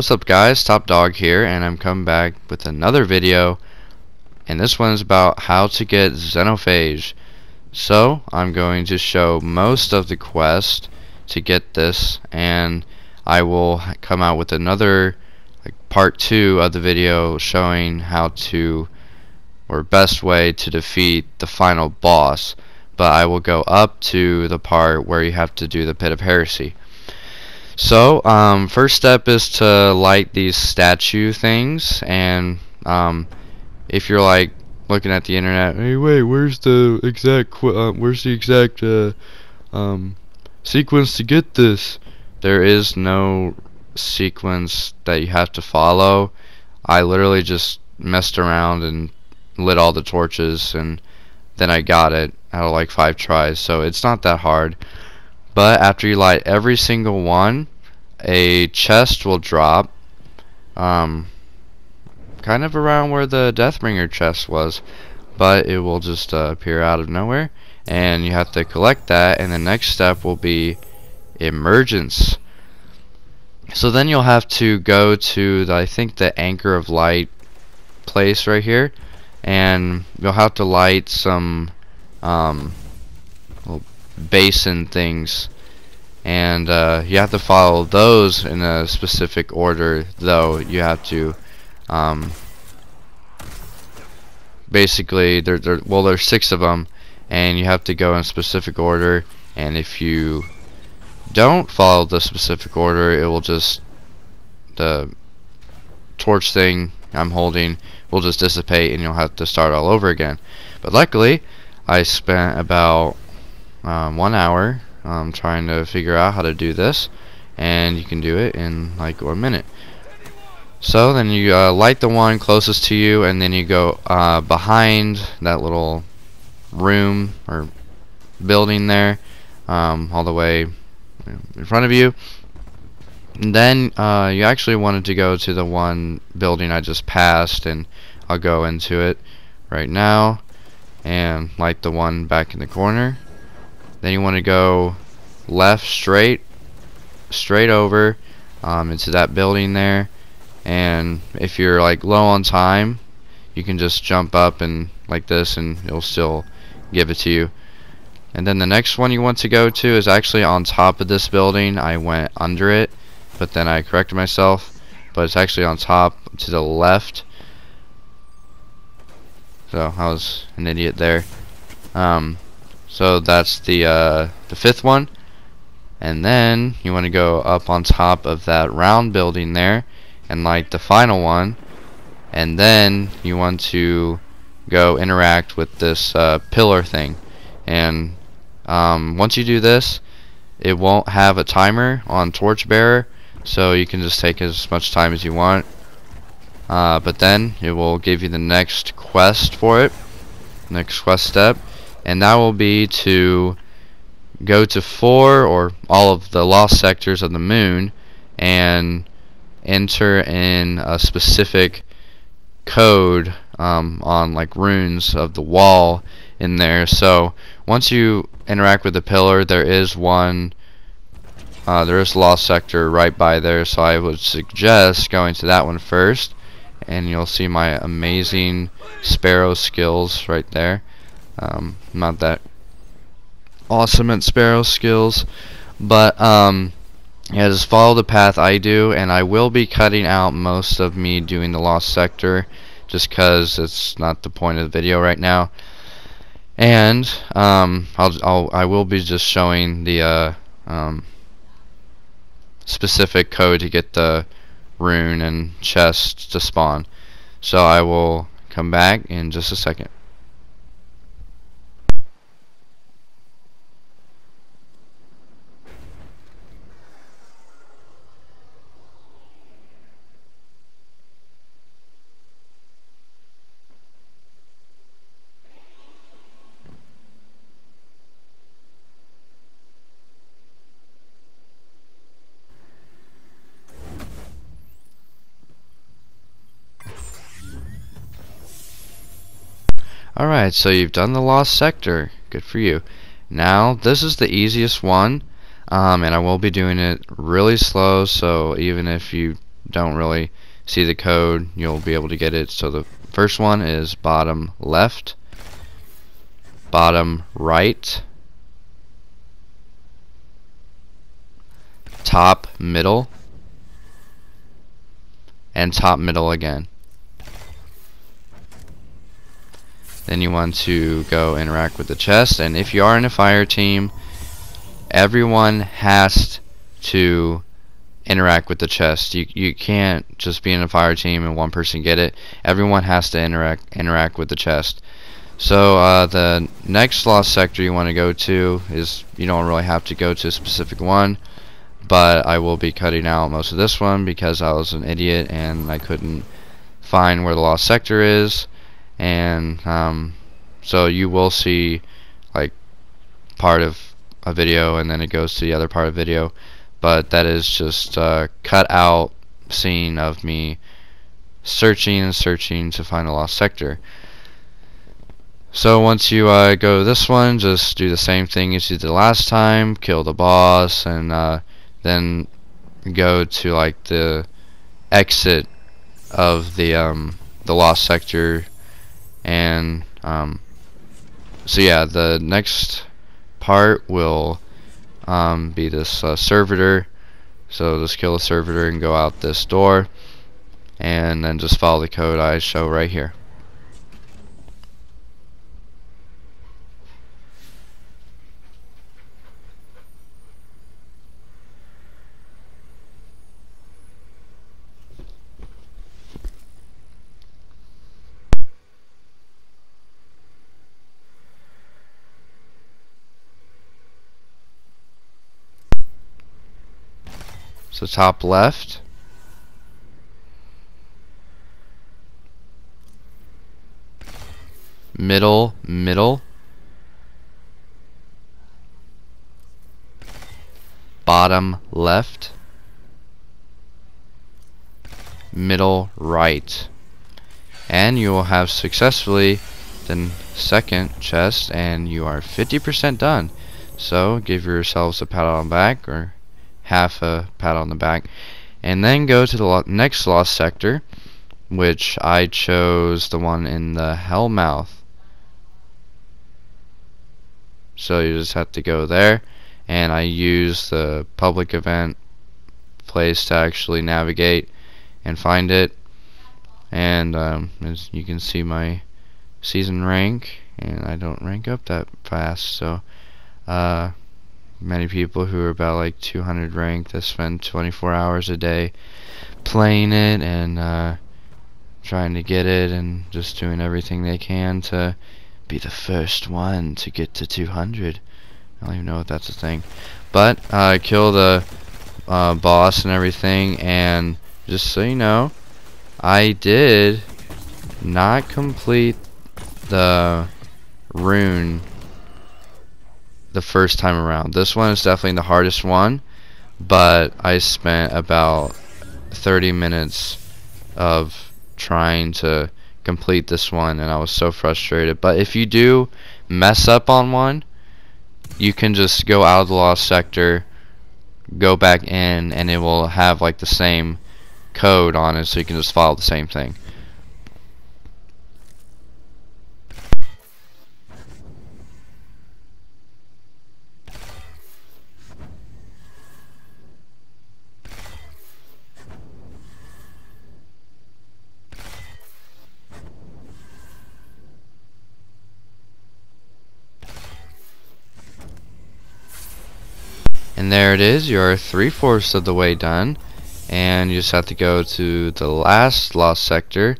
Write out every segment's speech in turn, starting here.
What's up guys, Top Dog here and I'm coming back with another video and this one is about how to get Xenophage. So I'm going to show most of the quest to get this and I will come out with another like part 2 of the video showing how to or best way to defeat the final boss but I will go up to the part where you have to do the Pit of Heresy. So, um, first step is to light these statue things, and um, if you're like looking at the internet, hey, wait, where's the exact, uh, where's the exact uh, um, sequence to get this? There is no sequence that you have to follow. I literally just messed around and lit all the torches, and then I got it out of like five tries. So it's not that hard. But after you light every single one, a chest will drop. Um, kind of around where the Deathbringer chest was. But it will just uh, appear out of nowhere. And you have to collect that. And the next step will be emergence. So then you'll have to go to, the, I think, the Anchor of Light place right here. And you'll have to light some um, basin things and uh, you have to follow those in a specific order though. You have to um, basically there, there well there's six of them and you have to go in specific order. And if you don't follow the specific order it will just the torch thing I'm holding will just dissipate and you'll have to start all over again. But luckily I spent about um, one hour um, trying to figure out how to do this and you can do it in like a minute. So then you uh, light the one closest to you and then you go uh, behind that little room or building there um, all the way in front of you. And then uh, you actually wanted to go to the one building I just passed and I'll go into it right now and light the one back in the corner. Then you want to go left straight straight over um, into that building there. And if you're like low on time you can just jump up and like this and it'll still give it to you. And then the next one you want to go to is actually on top of this building. I went under it but then I corrected myself. But it's actually on top to the left. So I was an idiot there. Um, so that's the uh, the fifth one. And then you want to go up on top of that round building there and light the final one. And then you want to go interact with this uh, pillar thing. And um, once you do this, it won't have a timer on Torchbearer, so you can just take as much time as you want. Uh, but then it will give you the next quest for it, next quest step, and that will be to go to four or all of the lost sectors of the moon and enter in a specific code um, on like runes of the wall in there. So once you interact with the pillar there is one uh, there is a lost sector right by there. So I would suggest going to that one first and you'll see my amazing sparrow skills right there. Um, not that awesome at sparrow skills, but um, yeah, just follow the path I do, and I will be cutting out most of me doing the lost sector, just because it's not the point of the video right now. And um, I'll, I'll I will be just showing the uh, um, specific code to get the rune and chest to spawn. So I will come back in just a second. Alright, so you've done the lost sector. Good for you. Now, this is the easiest one, um, and I will be doing it really slow, so even if you don't really see the code, you'll be able to get it. So the first one is bottom left, bottom right, top middle, and top middle again. Then you want to go interact with the chest, and if you are in a fire team, everyone has to interact with the chest. You you can't just be in a fire team and one person get it. Everyone has to interact interact with the chest. So uh, the next lost sector you want to go to is you don't really have to go to a specific one, but I will be cutting out most of this one because I was an idiot and I couldn't find where the lost sector is, and um, so you will see like part of a video and then it goes to the other part of video but that is just a cut out scene of me searching and searching to find a lost sector. So once you uh, go this one, just do the same thing as you did last time, kill the boss, and uh, then go to like the exit of the um, the lost sector, and um, so yeah, the next part will um, be this uh, servitor. So just kill the servitor and go out this door. And then just follow the code I show right here So top left. Middle, middle. Bottom left. Middle right. And you will have successfully the second chest and you are 50% done. So give yourselves a pat on the back or half a pat on the back. And then go to the next lost sector, which I chose the one in the Hellmouth. So you just have to go there, and I use the public event place to actually navigate and find it. And um, as you can see my season rank, and I don't rank up that fast, so uh, many people who are about like 200 ranked that spend 24 hours a day playing it and uh, trying to get it and just doing everything they can to be the first one to get to 200. I don't even know if that's a thing. But uh, kill the uh, boss and everything and just so you know I did not complete the rune the first time around. This one is definitely the hardest one, but I spent about 30 minutes of trying to complete this one and I was so frustrated. But if you do mess up on one, you can just go out of the lost sector, go back in, and it will have like the same code on it so you can just follow the same thing. And there it is, you're three-fourths of the way done. And you just have to go to the last lost sector,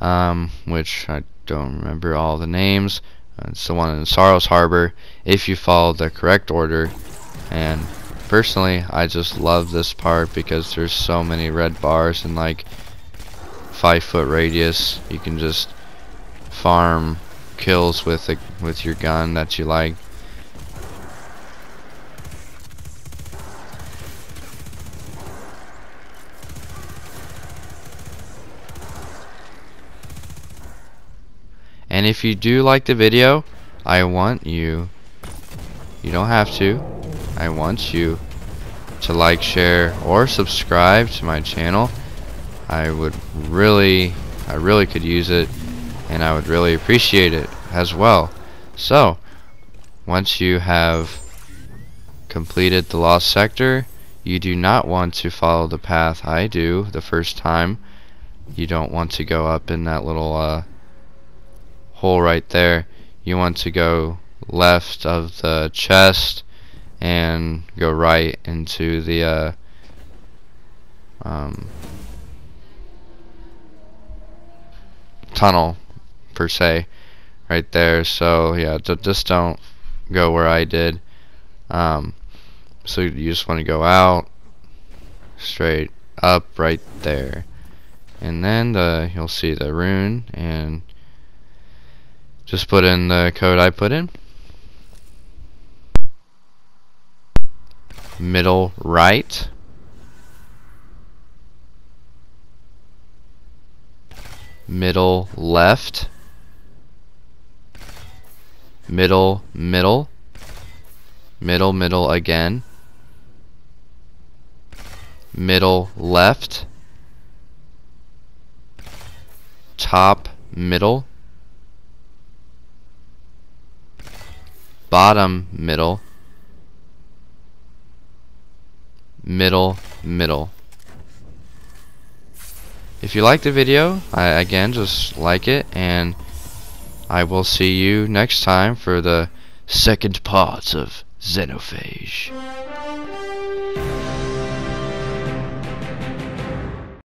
um, which I don't remember all the names. Uh, it's the one in Sorrow's Harbor, if you follow the correct order. And personally, I just love this part because there's so many red bars and like 5 foot radius. You can just farm kills with a, with your gun that you like. And if you do like the video, I want you, you don't have to, I want you to like, share, or subscribe to my channel. I would really, I really could use it, and I would really appreciate it as well. So, once you have completed the lost sector, you do not want to follow the path I do the first time. You don't want to go up in that little uh, hole right there. You want to go left of the chest and go right into the uh, um, tunnel per se right there. So yeah just don't go where I did. Um, so you just want to go out straight up right there. And then the you'll see the rune and just put in the code I put in. Middle right. Middle left. Middle middle. Middle middle again. Middle left. Top middle bottom middle. Middle middle. If you like the video I, again just like it and I will see you next time for the second part of Xenophage